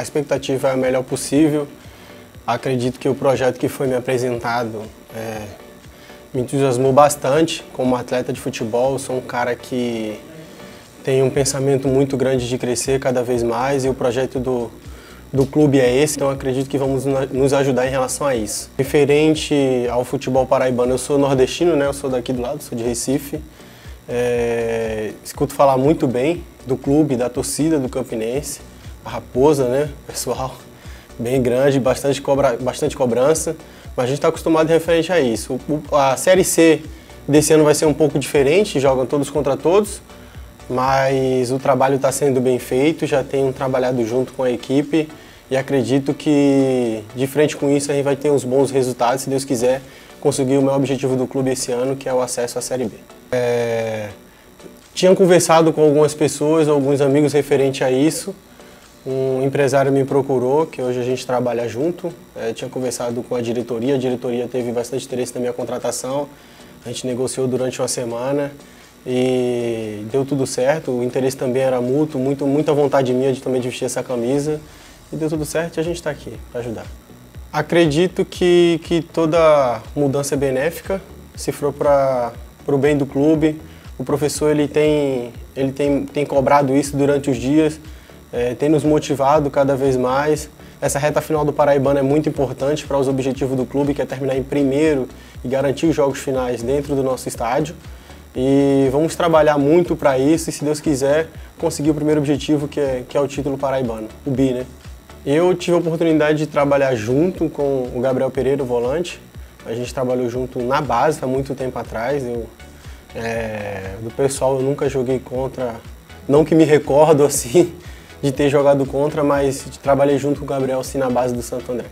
expectativa é a melhor possível. Acredito que o projeto que foi me apresentado é, me entusiasmou bastante como atleta de futebol. Sou um cara que tem um pensamento muito grande de crescer cada vez mais e o projeto do, do clube é esse, então acredito que vamos nos ajudar em relação a isso. Referente ao futebol paraibano, eu sou nordestino, né? eu sou daqui do lado, sou de Recife. É, escuto falar muito bem do clube, da torcida do Campinense, a Raposa, né, pessoal, bem grande, bastante, cobra, bastante cobrança, mas a gente está acostumado referente a isso. O, a Série C desse ano vai ser um pouco diferente, jogam todos contra todos, mas o trabalho está sendo bem feito, já tenho trabalhado junto com a equipe e acredito que de frente com isso a gente vai ter uns bons resultados, se Deus quiser, conseguir o meu objetivo do clube esse ano, que é o acesso à Série B. É... Tinha conversado com algumas pessoas, alguns amigos referente a isso. Um empresário me procurou, que hoje a gente trabalha junto. É, tinha conversado com a diretoria, a diretoria teve bastante interesse na minha contratação. A gente negociou durante uma semana e deu tudo certo. O interesse também era mútuo, muito, muita vontade minha de também de vestir essa camisa. E deu tudo certo e a gente está aqui para ajudar. Acredito que, que toda mudança é benéfica, se for para o bem do clube. O professor ele tem, ele tem, tem cobrado isso durante os dias, é, tem nos motivado cada vez mais. Essa reta final do Paraibano é muito importante para os objetivos do clube, que é terminar em primeiro e garantir os jogos finais dentro do nosso estádio. E vamos trabalhar muito para isso e, se Deus quiser, conseguir o primeiro objetivo, que é, que é o título paraibano, o BI, né? Eu tive a oportunidade de trabalhar junto com o Gabriel Pereira, o volante. A gente trabalhou junto na base há muito tempo atrás. Eu, é, do pessoal eu nunca joguei contra, não que me recordo assim de ter jogado contra, mas trabalhei junto com o Gabriel sim na base do Santo André.